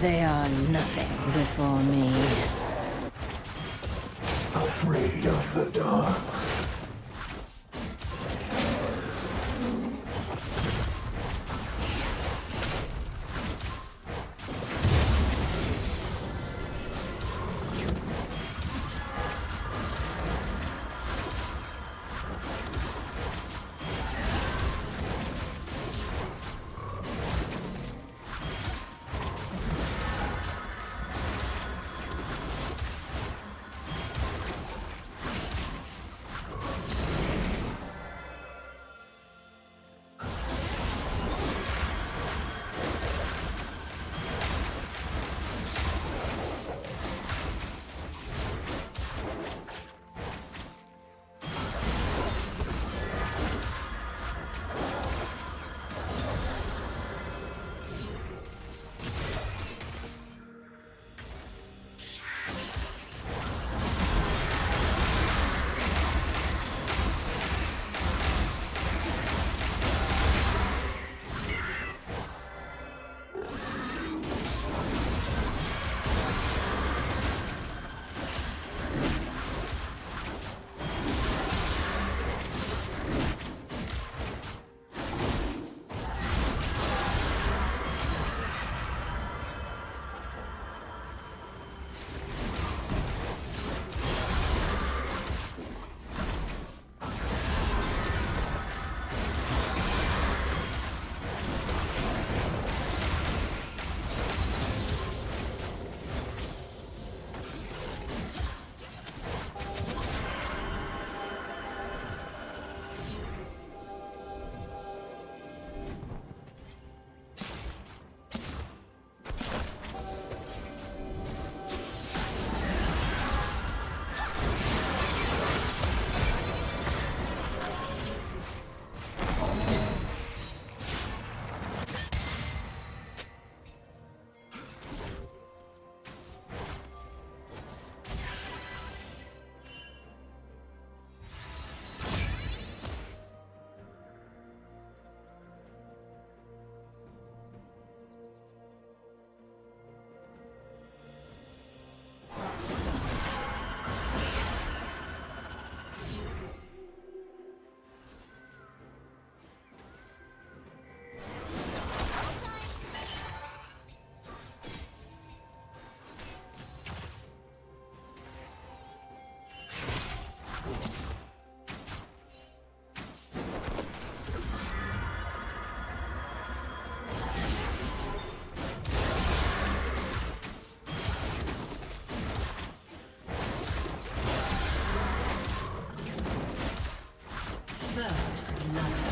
They are nothing before me. Afraid of the dark. First love.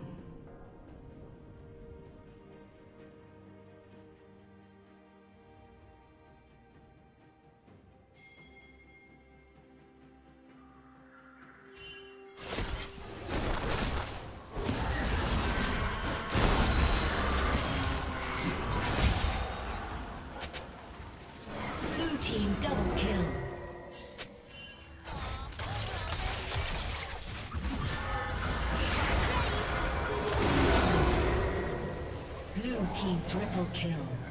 Triple kill.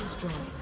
Destroyed.